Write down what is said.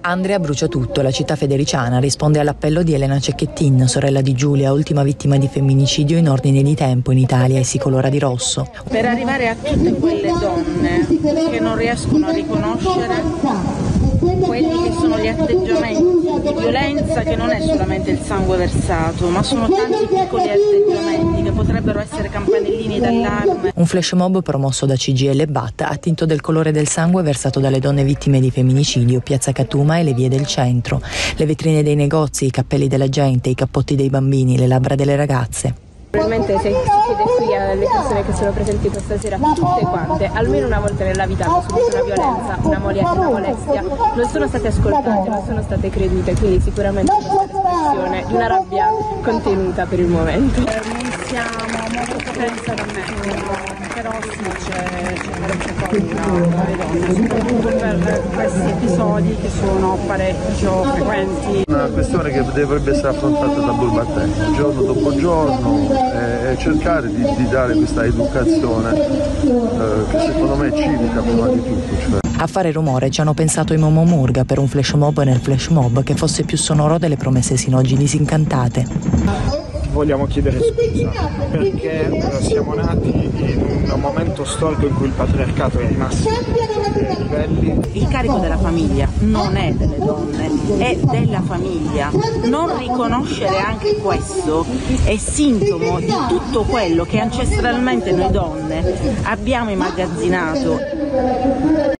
Andrea brucia tutto, la città federiciana risponde all'appello di Elena Cecchettin, sorella di Giulia, ultima vittima di femminicidio in ordine di tempo in Italia e si colora di rosso. Per arrivare a tutte quelle donne che non riescono a riconoscere quelli che sono gli atteggiamenti di violenza che non è solamente il sangue versato, ma sono tanti piccoli atteggiamenti che potrebbero essere d'allarme. Un flash mob promosso da CGL BAT attinto del colore del sangue versato dalle donne vittime di femminicidio, Piazza Catuma e le vie del centro, le vetrine dei negozi, i cappelli della gente, i cappotti dei bambini, le labbra delle ragazze. Probabilmente se si chiede qui alle persone che sono presenti questa sera, tutte quante, almeno una volta nella vita hanno subito una violenza, una, molia, una molestia, non sono state ascoltate, non sono state credute, quindi sicuramente è l'espressione di una rabbia contenuta per il momento. Eh, potenza da me, però sì c'è, c'è paura alle donne, soprattutto per questi episodi che sono parecchio frequenti. Una questione che dovrebbe essere affrontata da Burbattè, giorno dopo giorno, e cercare di, di, dare questa educazione eh, che secondo me è civica prima di tutto. Cioè. A fare rumore ci hanno pensato i Momo Murga per un flash mob nel flash mob che fosse più sonoro delle promesse sino oggi disincantate vogliamo chiedere scusa perché siamo nati in un momento storico in cui il patriarcato è ai massimi livelli. Il carico della famiglia non è delle donne, è della famiglia. Non riconoscere anche questo è sintomo di tutto quello che ancestralmente noi donne abbiamo immagazzinato